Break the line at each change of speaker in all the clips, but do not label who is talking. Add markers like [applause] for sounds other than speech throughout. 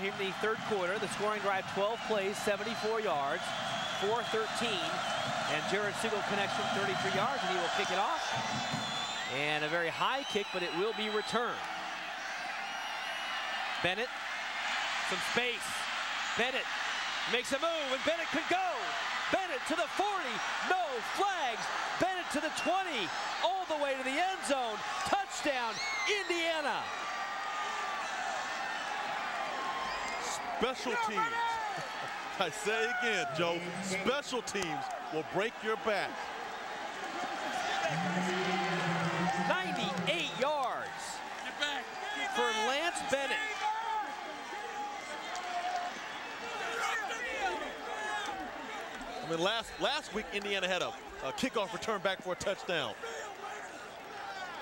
here in the third quarter. The scoring drive 12 plays, 74 yards, 4-13. And Jared Siegel connects from 33 yards and he will kick it off. And a very high kick, but it will be returned. Bennett, some space. Bennett makes a move and Bennett could go. Bennett to the 40, no flags. Bennett to the 20, all the way to the end zone. Touchdown, Indiana.
Special teams. [laughs] I say again, Joe, special teams will break your back.
98 yards for Lance Bennett.
I mean, last last week Indiana had a, a kickoff return back for a touchdown.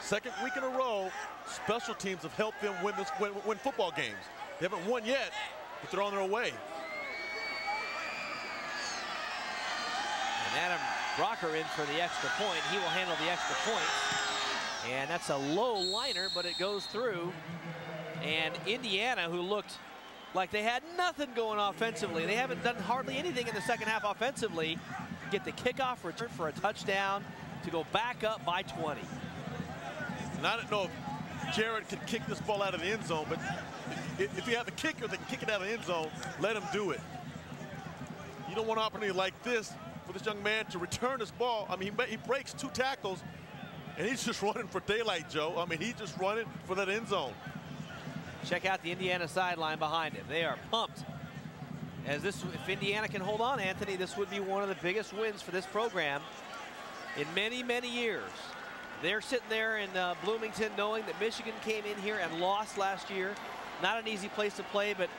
Second week in a row, special teams have helped them win this win, win football games. They haven't won yet, but they're on their way.
And Adam Rocker in for the extra point. He will handle the extra point. And that's a low liner, but it goes through. And Indiana, who looked like they had nothing going offensively. They haven't done hardly anything in the second half offensively. Get the kickoff return for a touchdown to go back up by 20.
And I don't know if Jared can kick this ball out of the end zone, but if you have a kicker that can kick it out of the end zone, let him do it. You don't want an opportunity like this for this young man to return this ball. I mean, he, he breaks two tackles, and he's [laughs] just running for daylight, Joe. I mean, he's just running for that end zone.
Check out the Indiana sideline behind him. They are pumped. As this, if Indiana can hold on, Anthony, this would be one of the biggest wins for this program in many, many years. They're sitting there in uh, Bloomington knowing that Michigan came in here and lost last year. Not an easy place to play, but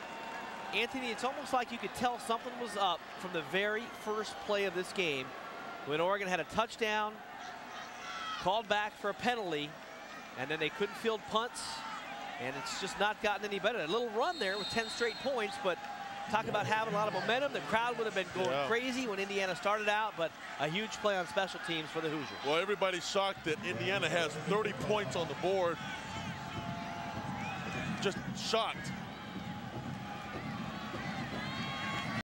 Anthony, it's almost like you could tell something was up from the very first play of this game when Oregon had a touchdown, called back for a penalty, and then they couldn't field punts, and it's just not gotten any better. A little run there with 10 straight points, but talk about having a lot of momentum. The crowd would have been going yeah. crazy when Indiana started out, but a huge play on special teams for the Hoosiers.
Well, everybody's shocked that Indiana has 30 points on the board. Just shocked.